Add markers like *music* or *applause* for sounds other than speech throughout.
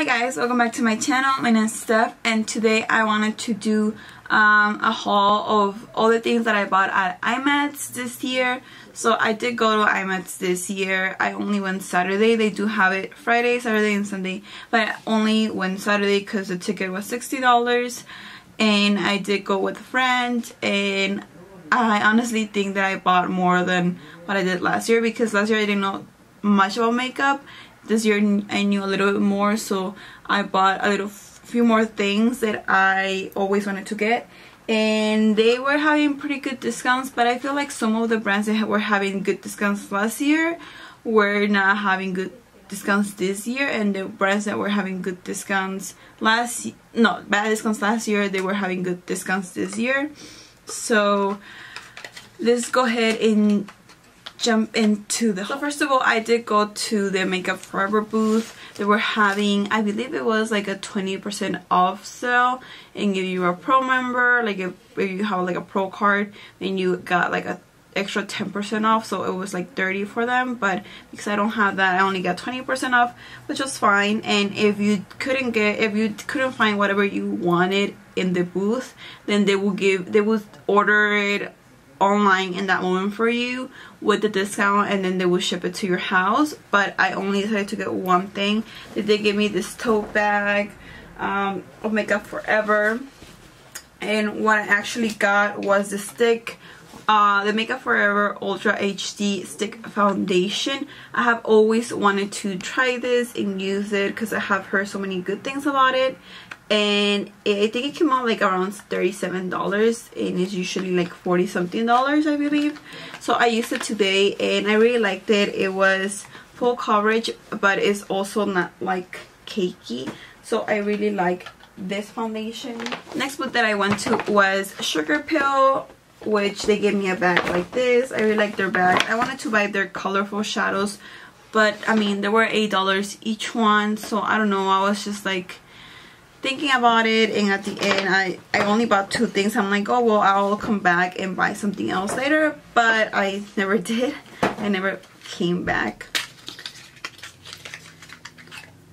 Hi guys, welcome back to my channel. My name is Steph and today I wanted to do um, a haul of all the things that I bought at IMATS this year. So I did go to IMATS this year. I only went Saturday. They do have it Friday, Saturday, and Sunday. But I only went Saturday because the ticket was $60. And I did go with a friend and I honestly think that I bought more than what I did last year because last year I didn't know much about makeup this year I knew a little bit more so I bought a little few more things that I always wanted to get. And they were having pretty good discounts but I feel like some of the brands that were having good discounts last year were not having good discounts this year and the brands that were having good discounts last no bad discounts last year they were having good discounts this year. So let's go ahead and jump into the so first of all I did go to the Makeup Forever booth. They were having I believe it was like a 20% off sale and if you were a pro member like if, if you have like a pro card then you got like a extra 10% off. So it was like 30 for them but because I don't have that I only got 20% off which was fine. And if you couldn't get if you couldn't find whatever you wanted in the booth then they will give they would order it online in that moment for you with the discount and then they will ship it to your house. But I only decided to get one thing. They did give me this tote bag um, of Makeup Forever. And what I actually got was the stick uh, the Makeup Forever Ultra HD Stick Foundation. I have always wanted to try this and use it because I have heard so many good things about it. And I think it came out like around $37 and it's usually like 40 something dollars I believe. So I used it today and I really liked it. It was full coverage but it's also not like cakey. So I really like this foundation. Next book that I went to was Sugarpill which they gave me a bag like this. I really like their bag. I wanted to buy their colorful shadows but I mean they were eight dollars each one so I don't know. I was just like thinking about it and at the end I, I only bought two things. I'm like oh well I'll come back and buy something else later but I never *laughs* did. I never came back.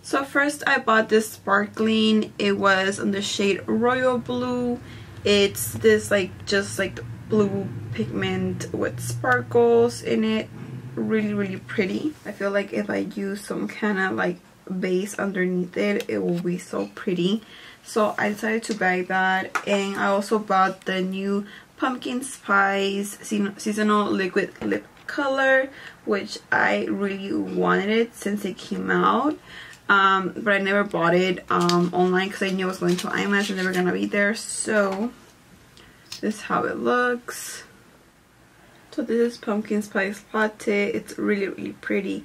So first I bought this sparkling. It was on the shade royal blue. It's this like just like blue pigment with sparkles in it. Really really pretty. I feel like if I use some kind of like base underneath it it will be so pretty. So I decided to buy that. And I also bought the new pumpkin spice seasonal liquid lip color which I really wanted it since it came out. Um, but I never bought it um, online because I knew I was going to IMATS and they were gonna be there. So this is how it looks so this is pumpkin spice latte it's really really pretty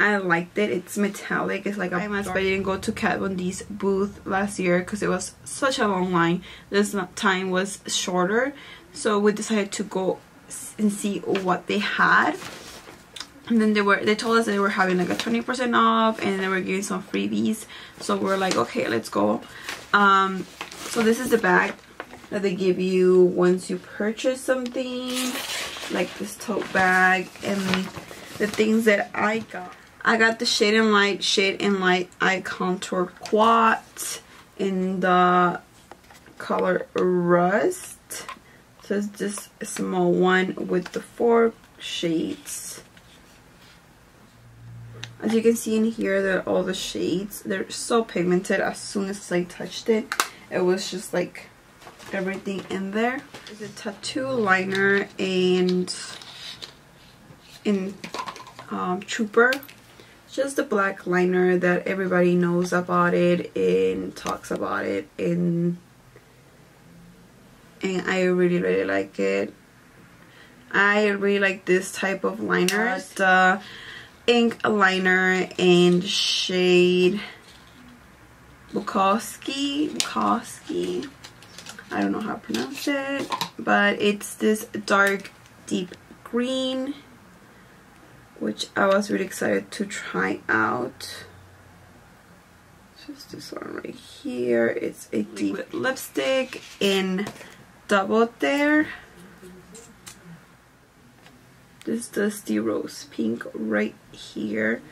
I liked it. It's metallic. It's like a but I didn't go to Kat Von D's booth last year because it was such a long line. This time was shorter. So we decided to go and see what they had. And then they were they told us they were having like a 20% off and they were giving some freebies. So we are like, okay, let's go. Um, so this is the bag that they give you once you purchase something. Like this tote bag and the things that I got. I got the Shade and Light Shade and Light Eye Contour Quad in the color Rust. So it's just a small one with the four shades. As you can see in here, there are all the shades. They're so pigmented. As soon as I touched it, it was just like everything in there. There's a tattoo liner and in um, Trooper. Just the black liner that everybody knows about it and talks about it and and I really really like it. I really like this type of liner. The ink liner and shade Bukowski Bukowski I don't know how to pronounce it but it's this dark deep green which I was really excited to try out. Just this one right here. It's a deep lipstick in Double Dare. This Dusty Rose Pink right here.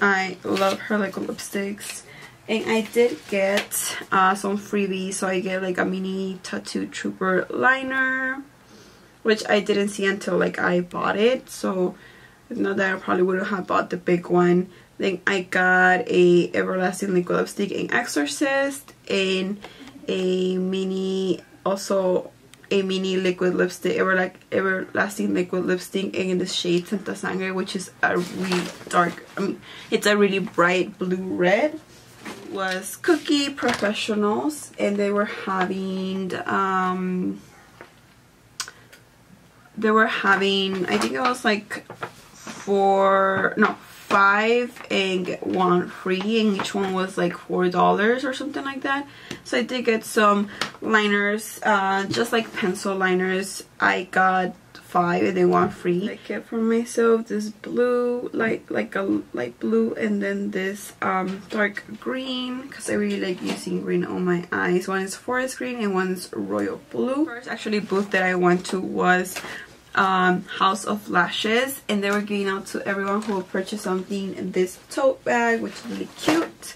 I love her like lipsticks And I did get uh, some freebies. So I get like a mini Tattoo Trooper liner. Which I didn't see until like I bought it. So not that I probably wouldn't have bought the big one. Then I got a Everlasting Liquid Lipstick in Exorcist. And a mini also a mini liquid lipstick ever like everlasting liquid lipstick in the shade Santa Sangre which is a really dark I mean it's a really bright blue red was Kokie Professionals and they were having um they were having I think it was like four no five and get one free and each one was like four dollars or something like that. So I did get some liners uh, just like pencil liners. I got five and then one free. I get for myself this blue like like a light blue and then this um dark green. Because I really like using green on my eyes. One is forest green and one is royal blue. First actually booth that I went to was um, House of Lashes. And they were giving out to everyone who purchased something in this tote bag which is really cute.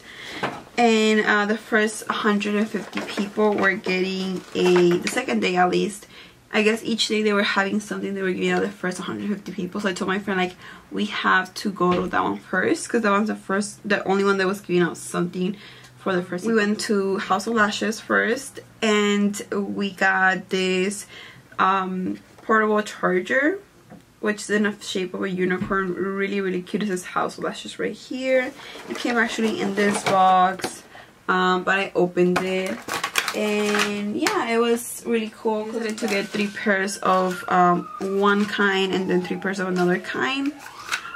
And uh, the first 150 people were getting a the second day at least I guess each day they were having something they were giving out the first 150 people. So I told my friend like we have to go to that one first because that one's the first the only one that was giving out something for the first we went to House of Lashes first and we got this um, portable charger which is in the shape of a unicorn. Really really cute. This is house of lashes right here. It came actually in this box um, but I opened it and yeah it was really cool I decided to get three pairs of um, one kind and then three pairs of another kind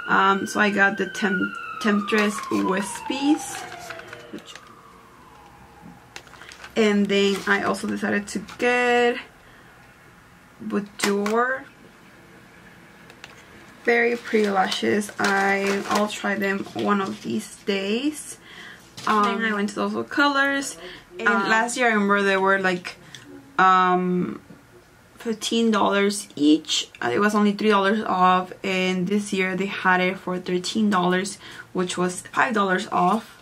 um, so I got the Temp Temptress Wispies which and then I also decided to get Boudoir. Very pretty lashes. I, I'll try them one of these days. Um, then I went to those colors. And um, last year I remember they were like um, $15 each. Uh, it was only $3 off. And this year they had it for $13 which was $5 off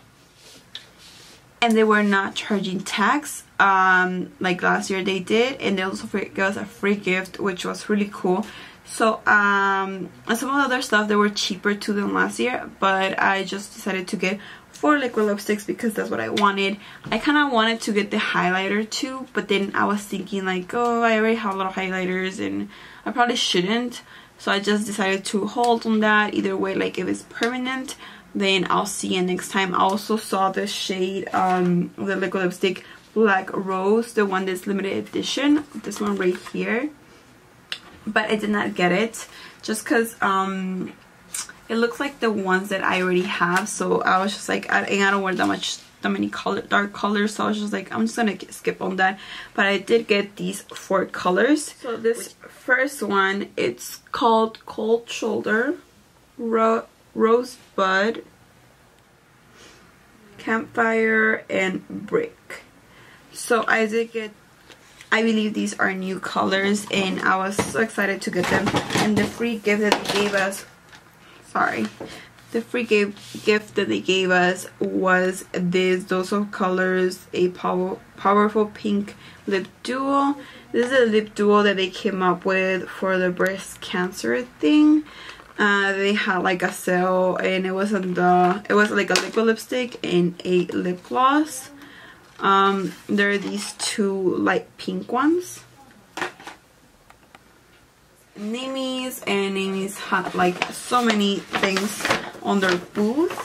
and they were not charging tax um, like last year they did and they also gave us a free gift which was really cool so um, some of the other stuff they were cheaper too than last year but I just decided to get four liquid lipsticks because that's what I wanted I kind of wanted to get the highlighter too but then I was thinking like oh I already have a lot of highlighters and I probably shouldn't so I just decided to hold on that either way like if it's permanent then I'll see you next time. I also saw the shade, um, the liquid lipstick Black Rose, the one that's limited edition. This one right here. But I did not get it just because um, it looks like the ones that I already have. So I was just like, I, I don't wear that much that many color dark colors so I was just like I'm just gonna skip on that but I did get these four colors so this first one it's called cold shoulder Ro Rosebud, Campfire, and Brick. So I did get, I believe these are new colors and I was so excited to get them. And the free gift that they gave us, sorry, the free gift that they gave us was this Dose of Colors, a power, powerful pink lip duo. This is a lip duo that they came up with for the breast cancer thing. Uh, they had like a sale and it was on the it was like a liquid lipstick and a lip gloss. Um, there are these two light pink ones Naimies and Naimies had like so many things on their booth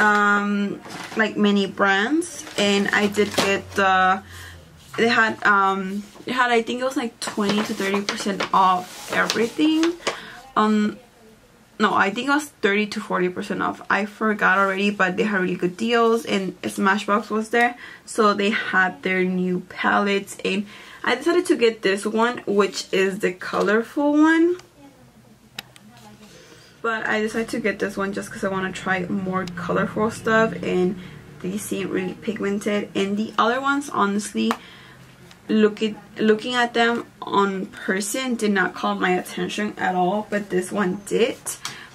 um, like many brands and I did get the they had um they had I think it was like 20 to 30 percent off everything. Um no i think it was 30 to 40 percent off. I forgot already but they had really good deals and smashbox was there. So they had their new palettes and i decided to get this one which is the colorful one. But i decided to get this one just because i want to try more colorful stuff and these seem really pigmented. And the other ones honestly looking looking at them on person did not call my attention at all but this one did.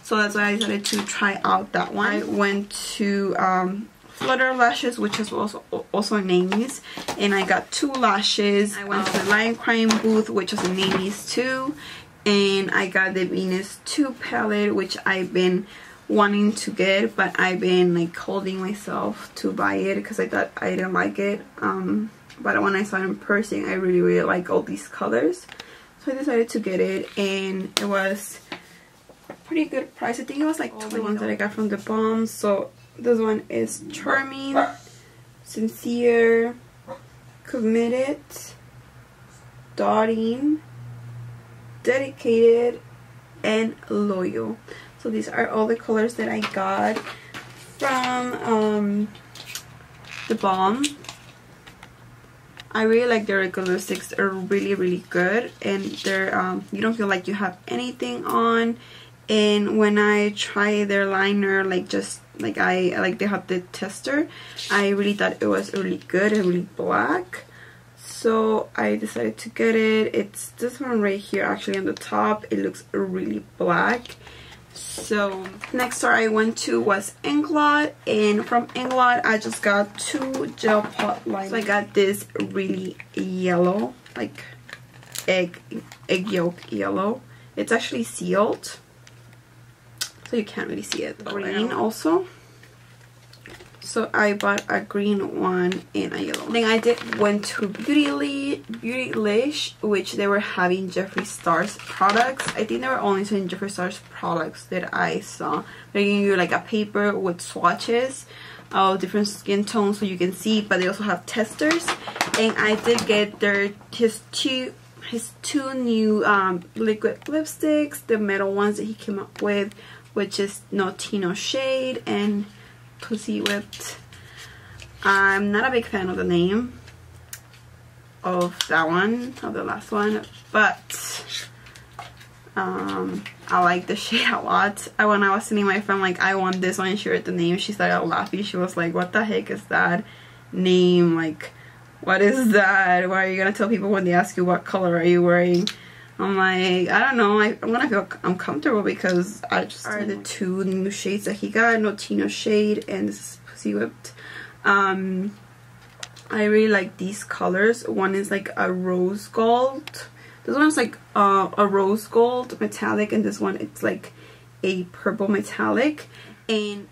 So that's why I decided to try out that one. I went to um, Flutter lashes, which is also also and I got two lashes. I went to the Lime Crime booth, which was in Amy's too, and I got the Venus 2 palette, which I've been wanting to get, but I've been like holding myself to buy it because I thought I didn't like it. Um, but when I saw it in person, I really really like all these colors, so I decided to get it, and it was pretty good price. I think it was like all the ones that I got from the Balm. So this one is Charming, Sincere, Committed, Dotting, Dedicated, and Loyal. So these are all the colors that I got from um, the Balm. I really like their regular sticks. They're really, really good. And they're, um, you don't feel like you have anything on and when I try their liner like just like I like they have the tester. I really thought it was really good and really black. So I decided to get it. It's this one right here actually on the top. It looks really black. So next store I went to was Inglot and from Inglot I just got two gel pot liners so I got this really yellow like egg egg yolk yellow. It's actually sealed so you can't really see it. Green also. So I bought a green one and a yellow. Then I did went to Beauty Beautylish, which they were having Jeffree Star's products. I think they were only selling Jeffree Star's products that I saw. They're giving you like a paper with swatches of different skin tones so you can see, but they also have testers. And I did get their his two his two new um, liquid lipsticks, the metal ones that he came up with which is Notino Shade and Pussy Whipped. I'm not a big fan of the name of that one, of the last one, but um, I like the *laughs* shade a lot. I, when I was telling my friend like I want this one she read the name, she started laughing. She was like, what the heck is that name? Like, what is that? Why are you gonna tell people when they ask you what color are you wearing? I'm like, I don't know. I, am gonna feel uncomfortable because I just are the two new shades that he got, Notino shade and this is Pussy Whipped. Um, I really like these colors. One is like a rose gold. This one's like uh, a rose gold metallic, and this one it's like a purple metallic. And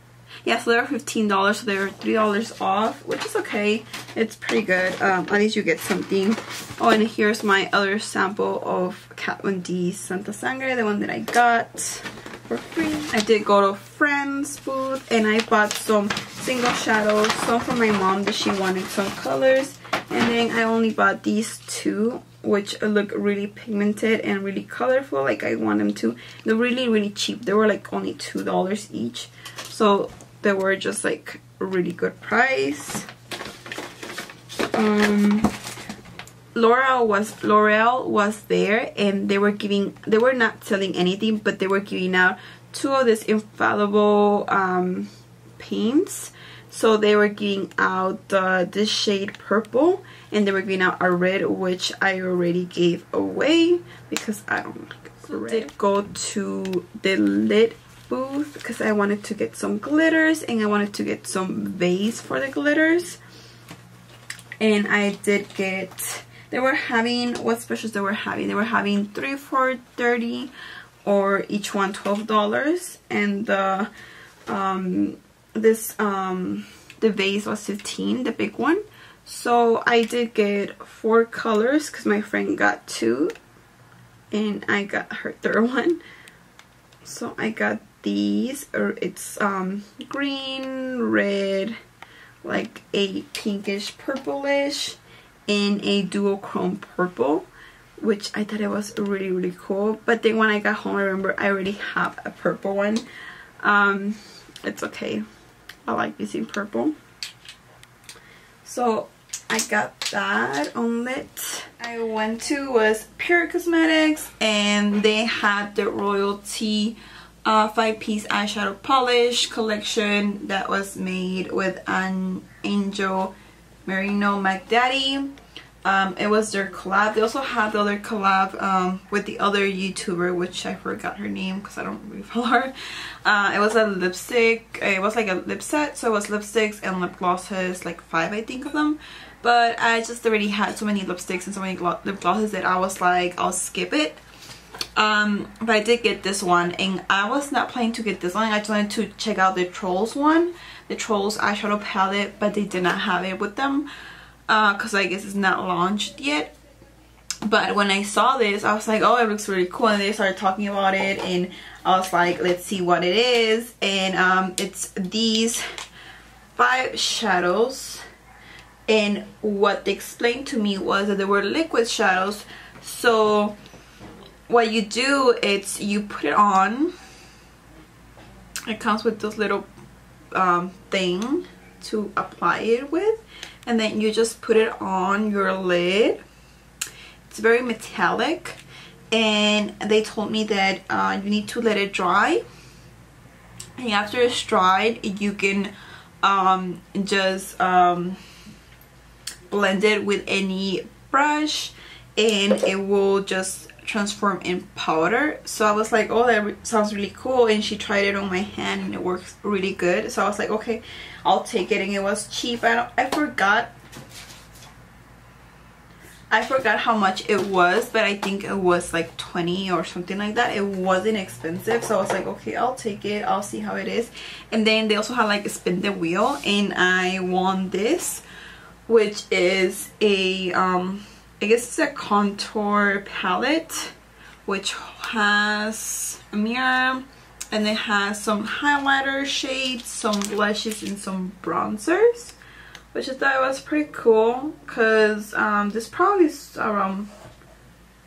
yeah, so they're $15, so they're $3 off, which is okay. It's pretty good. Um, at least you get something. Oh, and here's my other sample of Kat Von D Santa Sangre, the one that I got for free. I did go to Friends booth and I bought some single shadows, some for my mom that she wanted some colors. And then I only bought these two which look really pigmented and really colorful like I want them to. They're really really cheap. They were like only $2 each. So they were just like really good price. Um, L'Oreal was L'Oreal was there and they were giving they were not selling anything but they were giving out two of these infallible um, paints so they were giving out uh, this shade purple and they were giving out a red which I already gave away because I don't like red. did go to the lit booth because I wanted to get some glitters and I wanted to get some vase for the glitters. And I did get, they were having, what specials they were having? They were having 3 for 30 or each one $12. And the, um, this, um, the vase was 15 the big one. So I did get four colors because my friend got two and I got her third *laughs* one. So I got these or it's um green red like a pinkish purplish and a duochrome purple which I thought it was really really cool. But then when I got home I remember I already have a purple one. Um it's okay. I like using purple. So I got that on lit I went to was Pure Cosmetics and they had the royalty uh, five piece eyeshadow polish collection that was made with an Angel Merino McDaddy. um, it was their collab. They also had the other collab um, with the other YouTuber, which I forgot her name because I don't really *laughs* follow her. Uh, it was a lipstick. It was like a lip set, so it was lipsticks and lip glosses, like five I think of them. But I just already had so many lipsticks and so many lip glosses that I was like, I'll skip it. Um, but I did get this one, and I was not planning to get this one. I just wanted to check out the Trolls one, the Trolls eyeshadow palette, but they did not have it with them because uh, I guess it's not launched yet. But when I saw this I was like oh it looks really cool and they started talking about it and I was like let's see what it is. And um, it's these five shadows and what they explained to me was that they were liquid shadows. So what you do is you put it on. It comes with this little um, thing to apply it with and then you just put it on your lid. It's very metallic and they told me that uh, you need to let it dry. And after it's dried you can um, just um, blend it with any brush and it will just transform in powder. So I was like oh that sounds really cool. And she tried it on my hand and it works really good. So I was like okay I'll take it. And it was cheap. I, I forgot I forgot how much it was but I think it was like 20 or something like that. It wasn't expensive. So I was like okay I'll take it. I'll see how it is. And then they also had like a spin the wheel. And I won this which is a um I guess it's a contour palette which has a mirror and it has some highlighter shades, some blushes, and some bronzers which I thought was pretty cool because um, this probably is around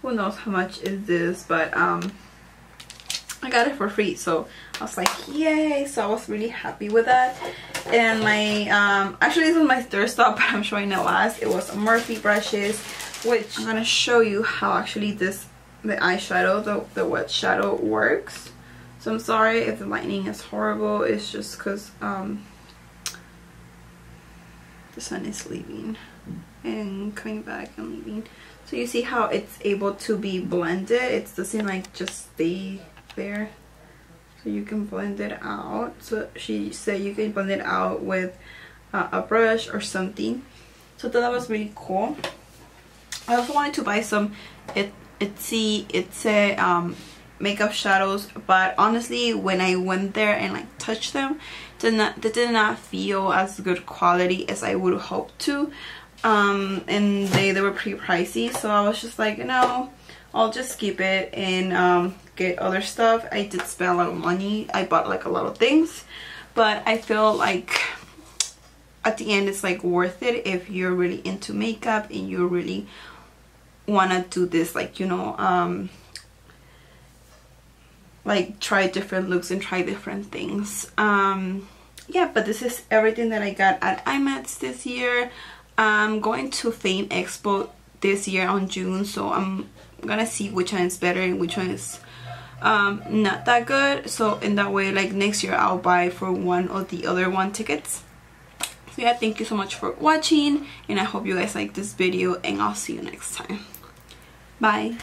who knows how much is this but um, I got it for free so I was like yay so I was really happy with that. And my um, actually this is my third stop *laughs* but I'm showing it last. It was Morphe brushes which I'm gonna show you how actually this the eyeshadow the, the wet shadow works. So I'm sorry if the lighting is horrible. It's just because um the sun is leaving and coming back and leaving. So you see how it's able to be blended? It doesn't like just stay there. So you can blend it out. So she said you can blend it out with uh, a brush or something. So that was really cool I also wanted to buy some. It Ittse um, makeup shadows but honestly when I went there and like touched them did not they did not feel as good quality as I would hope to. Um, and they, they were pretty pricey so I was just like you know I'll just skip it and um, get other stuff. I did spend a lot of money. I bought like a lot of things but I feel like at the end it's like worth it if you're really into makeup and you're really want to do this like you know um like try different looks and try different things. Um yeah but this is everything that I got at IMATS this year. I'm going to Fame Expo this year on June so I'm gonna see which one is better and which one is um, not that good. So in that way like next year I'll buy for one or the other one tickets. So yeah thank you so much for watching and I hope you guys like this video and I'll see you next time bye